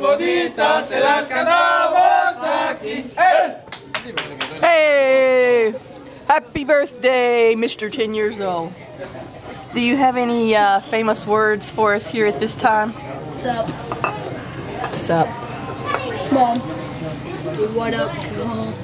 bonitas se las cantamos aquí. Hey. Hey! Happy birthday, Mr. 10 years old. Do you have any uh, famous words for us here at this time? What's up, Mom? What up, girl?